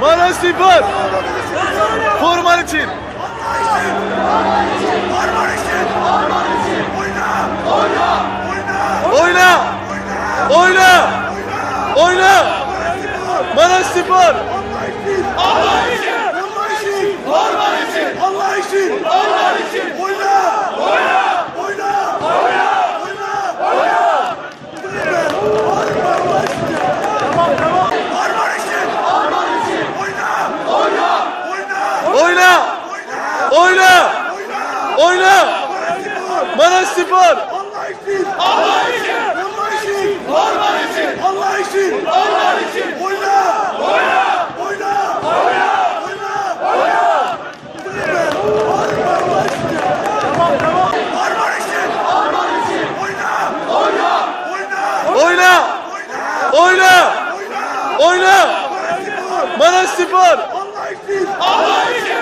Maraş Spor. Forman için. Oyna. Oyna. Oyna. Maraş Spor. Allah için. Allah için! Allah için! Allah için! Oyna! Oyna! Oyna! Oyna! Oyna! Harman için! Harman için! Oyna! Oyna! Oyna! Oyna. Oyna. Maraş Spor. Allah için! Allah için! Allah için! Allah için! Allah için! Oyna! Oyna! Oyna! Oyna! Oyna! İçin! İçin! Oyna! Oyna! Oyna! Oyna. Oyna! Manas Spor! Allah için! Allah için!